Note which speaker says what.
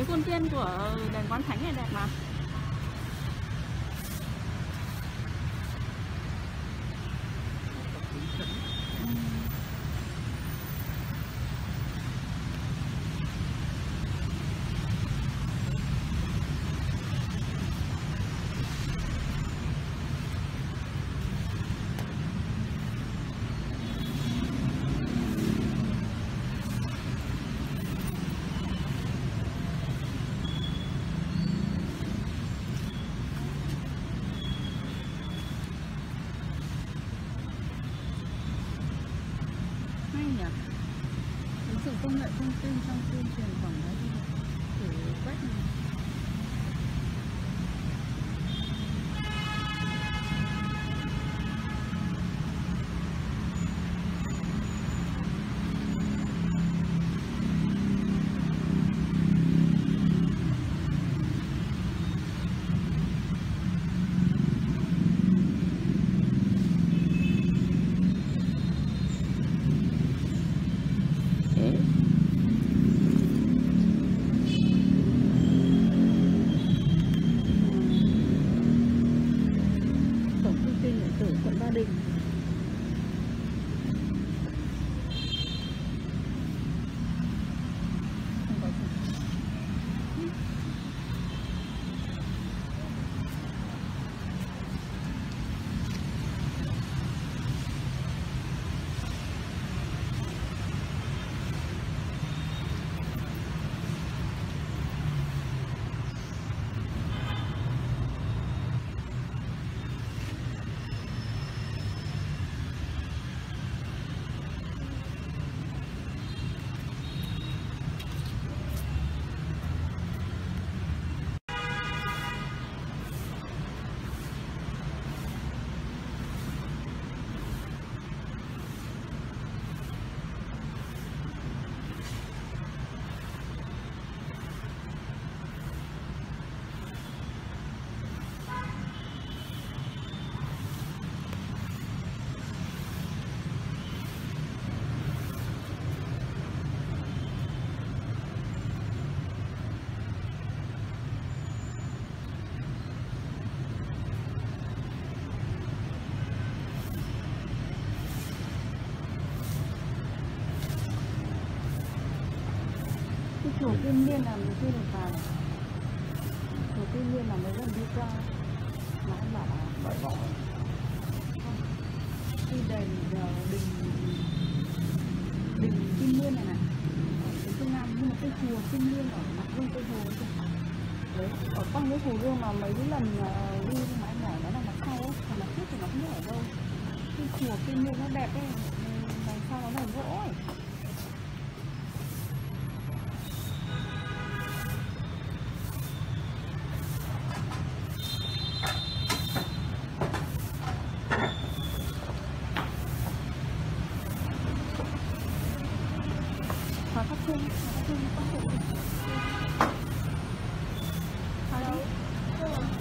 Speaker 1: Cái khuôn viên của đền Quán Thánh này đẹp mà. Hay nhỉ? Ứng dụng công nghệ thông tin trong tuyên truyền quảng bá du lịch thử quét cái chùa Kim Liên là mình chưa được vào chùa Kim Liên là mấy lần đi qua mà anh bảo là
Speaker 2: Bảy vọng.
Speaker 1: Đi đền ờ, đình đình Kim Liên này này phía Trung Nam nhưng mà cái chùa Kim Liên ở mặt vương Tây Hồ ấy đấy ở quanh cái hồ gươm mà mấy lần ờ, đi mà anh bảo nó là mặt sau ấy. Còn mặt trước thì nó không biết ở đâu. Cái chùa Kim Liên nó đẹp ấy đằng sau nó là gỗ ấy 好的，够了。